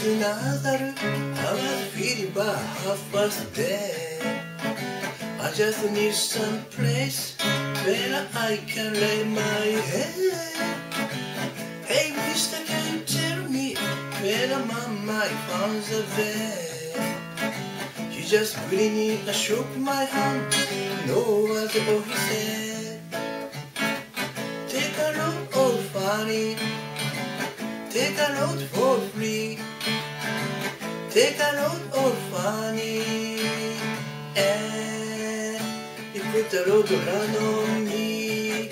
to Nazareth I was feeling bad half past day I just need some place where I can lay my head Hey mister can you tell me where mama found the bed He just really shook my hand No was all he said Take a look old Fanny Take a load for free Take a load of Fanny And you put the road run on me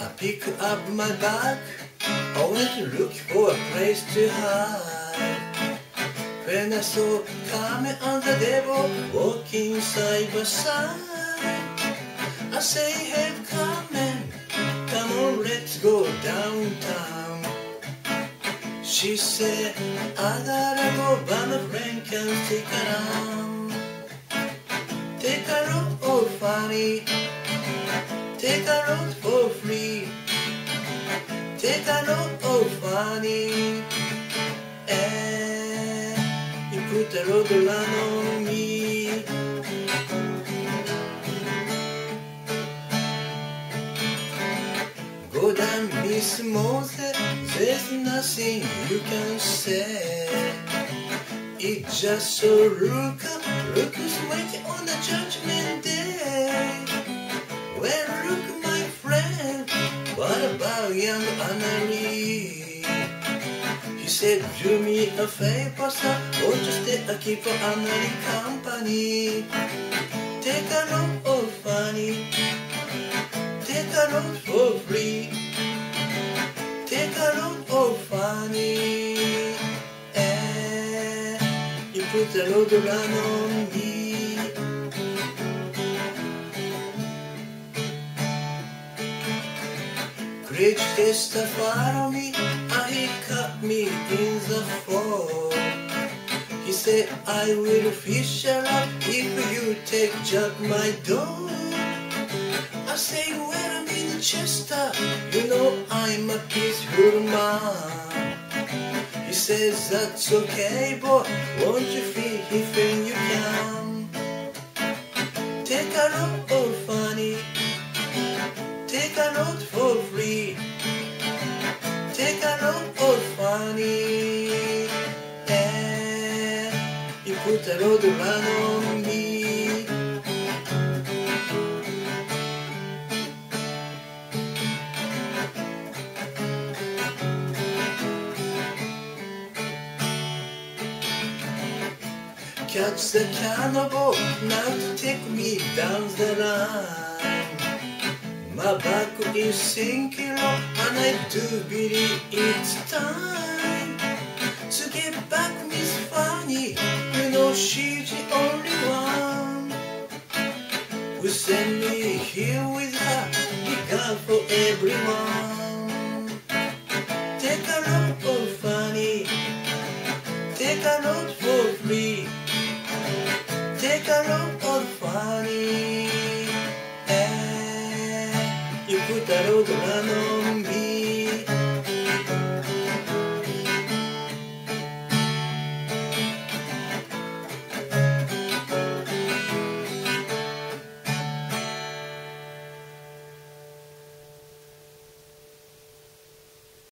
I pick up my bag I went to look for a place to hide. When I saw Carmen and the devil walking side by side I say, hey, go downtown. She said, I gotta go, but my friend can stick around. Take a road, oh Fanny. Take a road for free. Take a road, oh Fanny. And you put the road on me. Go down, Miss Moses, there's nothing you can say. It's just so look up, look who's waiting on the judgment day. Well, look, my friend, what about young Anna Lee? He said, do me a favor, sir, or just stay a keep for Anna Lee company? Take a look, oh Fanny. Take a look for free. You put the run on me. And he cut me in the fall. He said, I will fish a lot if you take Jack my dog. I say when I'm in Chester, you know I'm a peaceful man. Says that's okay, boy, won't you feel if you can? Take a look, oh Fanny, take a note for free. Take a look, oh Fanny, you put a road on Catch the Cannonball now take me down the line. My back is sinking low and I do believe it's time to get back Miss Fanny. You know she's the only one who sent me here with her. Be God for everyone. take a load of Fanny. And you put a load of